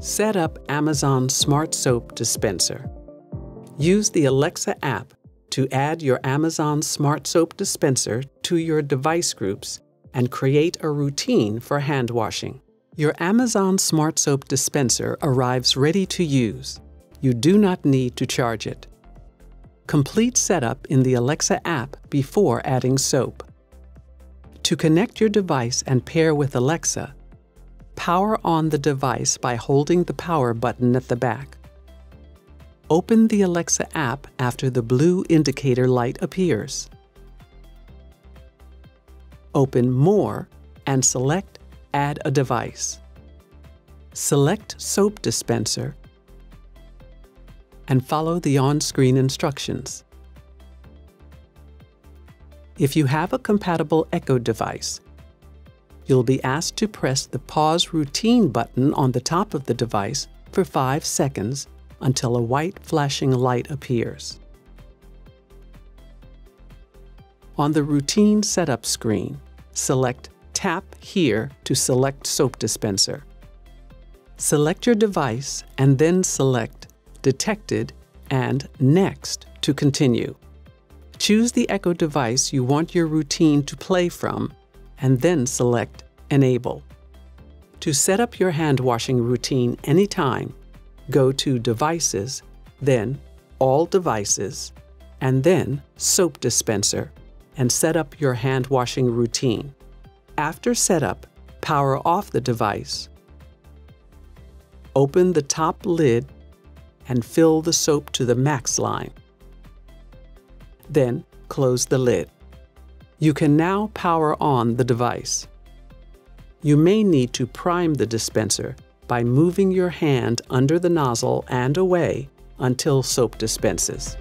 Set up Amazon Smart Soap Dispenser. Use the Alexa app to add your Amazon Smart Soap Dispenser to your device groups and create a routine for hand washing. Your Amazon Smart Soap Dispenser arrives ready to use. You do not need to charge it. Complete setup in the Alexa app before adding soap. To connect your device and pair with Alexa, power on the device by holding the power button at the back. Open the Alexa app after the blue indicator light appears. Open More and select Add a device. Select Soap Dispenser and follow the on-screen instructions. If you have a compatible Echo device, you'll be asked to press the Pause Routine button on the top of the device for 5 seconds until a white flashing light appears. On the Routine Setup screen, select Tap here to select Soap Dispenser. Select your device and then select Detected and Next to continue. Choose the Echo device you want your routine to play from, and then select Enable. To set up your hand washing routine anytime, go to Devices, then All Devices, and then Soap Dispenser, and set up your hand washing routine. After setup, power off the device. Open the top lid and fill the soap to the max line. Then close the lid. You can now power on the device. You may need to prime the dispenser by moving your hand under the nozzle and away until soap dispenses.